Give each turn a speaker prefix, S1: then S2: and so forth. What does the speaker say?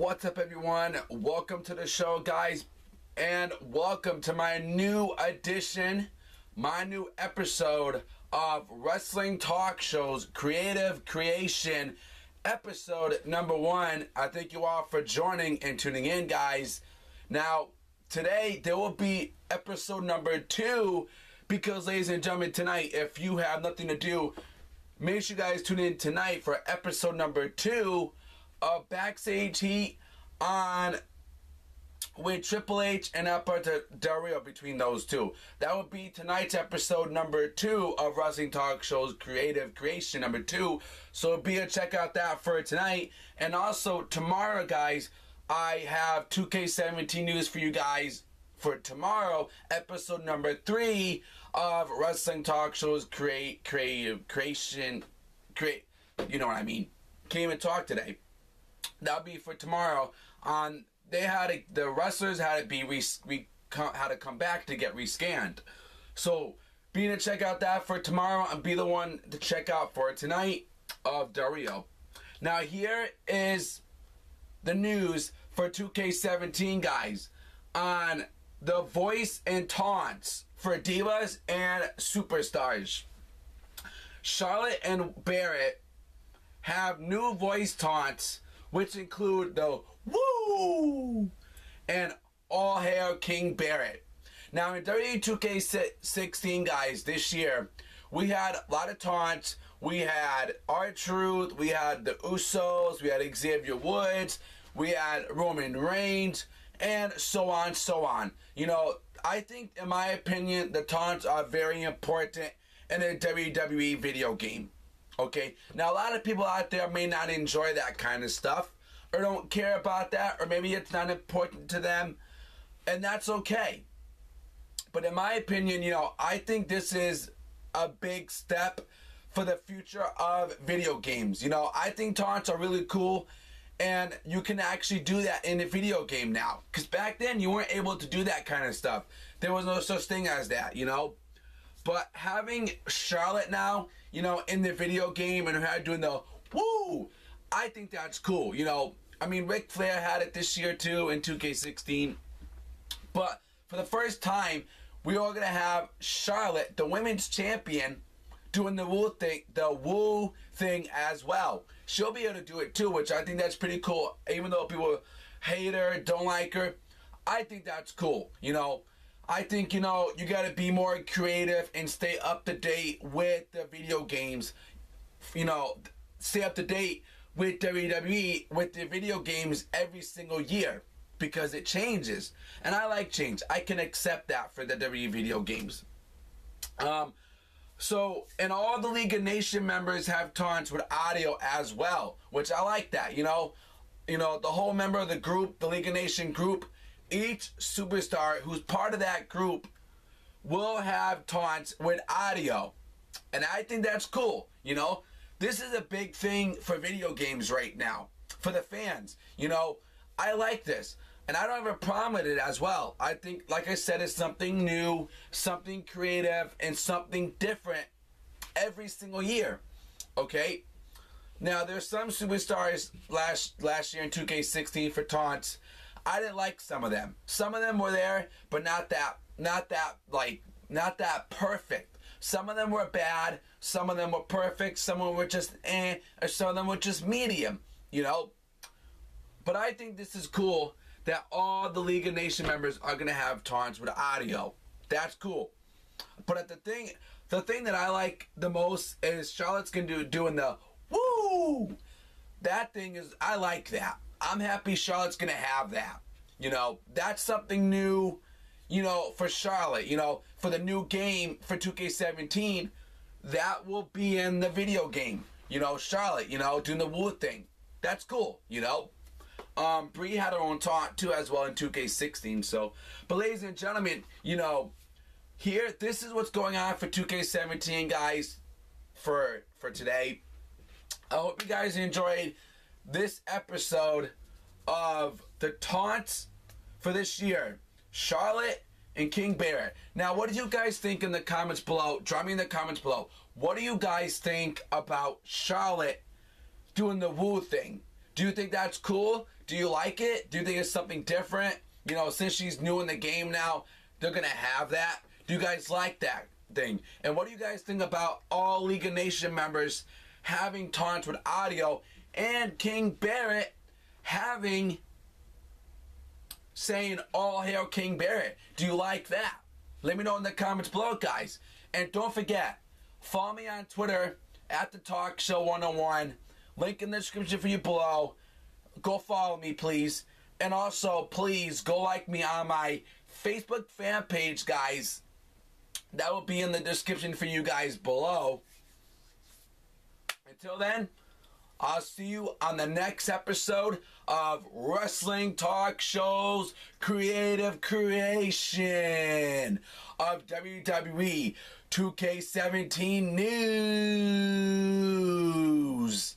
S1: What's up, everyone? Welcome to the show, guys, and welcome to my new edition, my new episode of Wrestling Talk Shows Creative Creation, episode number one. I thank you all for joining and tuning in, guys. Now, today there will be episode number two because, ladies and gentlemen, tonight, if you have nothing to do, make sure you guys tune in tonight for episode number two of Backstage Heat on with Triple H and Alberto Del Rio between those two. That would be tonight's episode number two of Wrestling Talk Show's Creative Creation number two. So be a check out that for tonight. And also tomorrow, guys, I have 2K17 news for you guys for tomorrow, episode number three of Wrestling Talk Show's Create Creative Creation Create you know what I mean. Can't even talk today. That'll be for tomorrow. On they had the wrestlers had to be re, re had to come back to get rescanned. So be to check out that for tomorrow and be the one to check out for tonight of Dario. Now here is the news for 2K17 guys on the voice and taunts for divas and superstars. Charlotte and Barrett have new voice taunts, which include the woo and all hail King Barrett. Now in WWE 2K16 guys this year, we had a lot of taunts. We had R-Truth, we had the Usos, we had Xavier Woods, we had Roman Reigns, and so on, so on. You know, I think, in my opinion, the taunts are very important in a WWE video game. Okay? Now, a lot of people out there may not enjoy that kind of stuff or don't care about that, or maybe it's not important to them, and that's okay. But in my opinion, you know, I think this is a big step for the future of video games. You know, I think taunts are really cool and you can actually do that in a video game now. Because back then, you weren't able to do that kind of stuff. There was no such thing as that, you know? But having Charlotte now, you know, in the video game and her doing the woo, I think that's cool. You know, I mean, Ric Flair had it this year too in 2K16. But for the first time, we are going to have Charlotte, the women's champion, doing the woo thing, the woo thing as well. She'll be able to do it too, which I think that's pretty cool. Even though people hate her, don't like her, I think that's cool. You know, I think you know you got to be more creative and stay up to date with the video games. You know, stay up to date with WWE with the video games every single year because it changes, and I like change. I can accept that for the WWE video games. Um, so, and all the League of Nation members have taunts with audio as well, which I like that. You know, you know the whole member of the group, the League of Nation group, each superstar who's part of that group will have taunts with audio, and I think that's cool. You know, this is a big thing for video games right now for the fans. You know, I like this. And I don't have a problem with it as well. I think, like I said, it's something new, something creative, and something different every single year. Okay? Now, there's some superstars last last year in 2K16 for taunts. I didn't like some of them. Some of them were there, but not that, not that, like, not that perfect. Some of them were bad. Some of them were perfect. Some of them were just eh. Or some of them were just medium, you know? But I think this is cool that all the League of Nation members are gonna have taunts with audio. That's cool. But the thing, the thing that I like the most is Charlotte's gonna do doing the woo. That thing is, I like that. I'm happy Charlotte's gonna have that. You know, that's something new. You know, for Charlotte. You know, for the new game for 2K17, that will be in the video game. You know, Charlotte. You know, doing the woo thing. That's cool. You know. Um, Brie had her own taunt too as well in 2K16. So, but ladies and gentlemen, you know, here this is what's going on for 2K17, guys. For for today, I hope you guys enjoyed this episode of the taunts for this year. Charlotte and King Barrett. Now, what do you guys think in the comments below? Drop me in the comments below. What do you guys think about Charlotte doing the woo thing? Do you think that's cool? Do you like it? Do you think it's something different? You know, since she's new in the game now, they're gonna have that. Do you guys like that thing? And what do you guys think about all League of Nation members having taunts with audio and King Barrett having saying all hail King Barrett? Do you like that? Let me know in the comments below, guys. And don't forget, follow me on Twitter at the Talk Show 101. Link in the description for you below. Go follow me, please. And also, please go like me on my Facebook fan page, guys. That will be in the description for you guys below. Until then, I'll see you on the next episode of Wrestling Talk Shows Creative Creation of WWE 2K17 News.